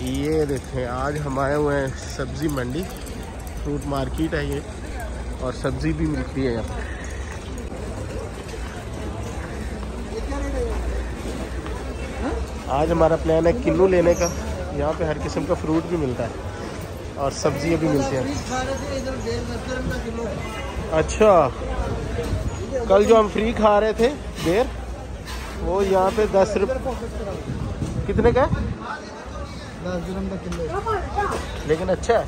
ये देखें, आज हम आए हुए हैं सब्ज़ी मंडी। फ्रूट मार्केट है ये, और सब्ज़ी भी मिलती है यहाँ। आज हमारा प्लान है किलो लेने का। यहाँ पे हर किस्म का फ्रूट भी मिलता है, और सब्ज़ियाँ भी मिलती हैं। अच्छा कल जो हम फ्री खा रहे थे, देर, वो यहाँ पे दस रुपये कितने का है? लेकिन अच्छा है।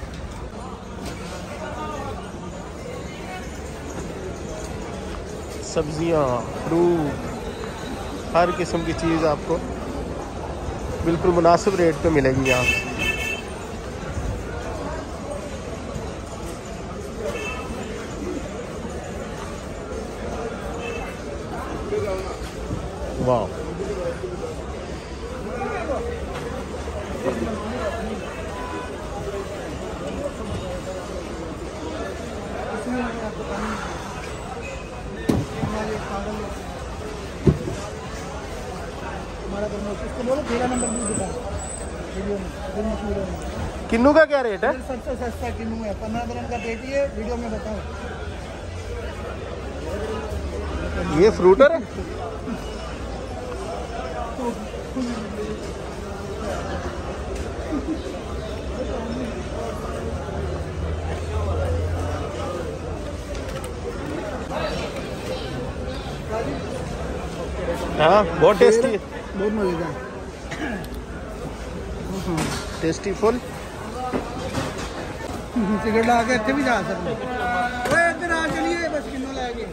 सब्ज़ियाँ फ्रूट हर किस्म की चीज़ आपको बिल्कुल मुनासिब रेट पे मिलेगी यहाँ। वाह हमारा उसको बोलो तेरह नंबर भी दिखा वीडियो में दिन में वीडियो में किन्नू का क्या रेट है? सबसे सस्ता किन्नू है। पंद्रह ग्राम का पेटी है वीडियो में बताओ। ये फ्रूटर है? हाँ बहुत टेस्टी है। बहुत मज़ेदार। Tasty full. सिगरेट ला के इतने भी जा सकते ओए इधर चलिए बस किन्नू लाएँगे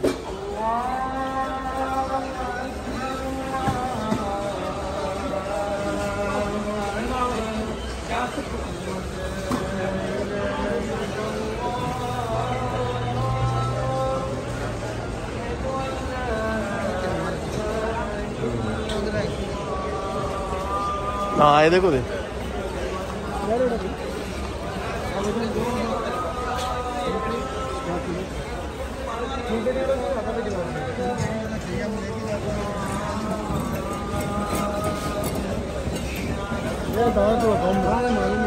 हाँ ये देखो दे तो तो